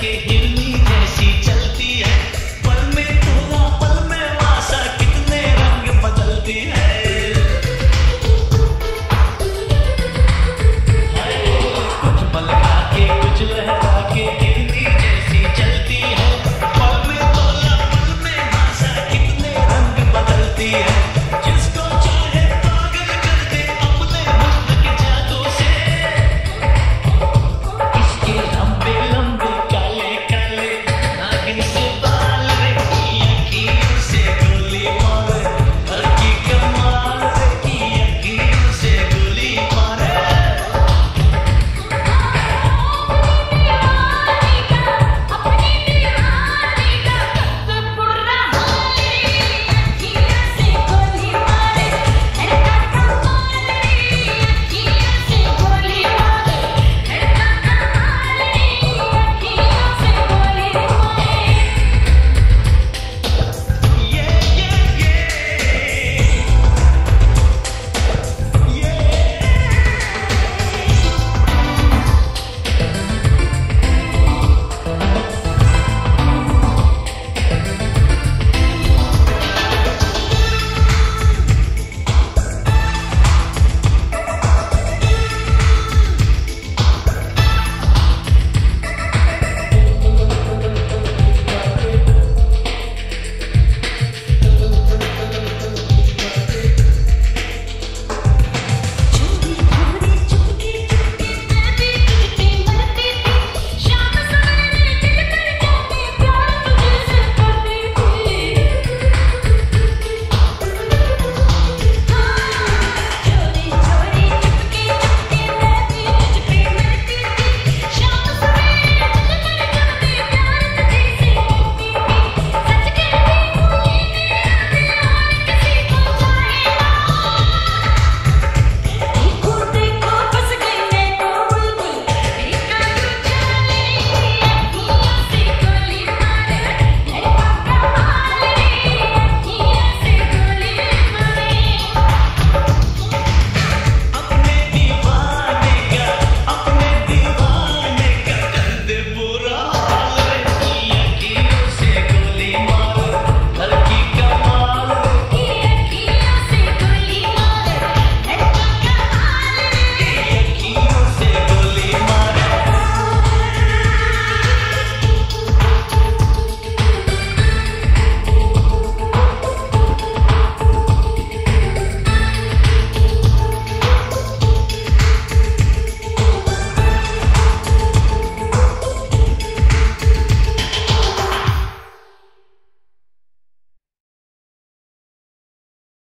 के ही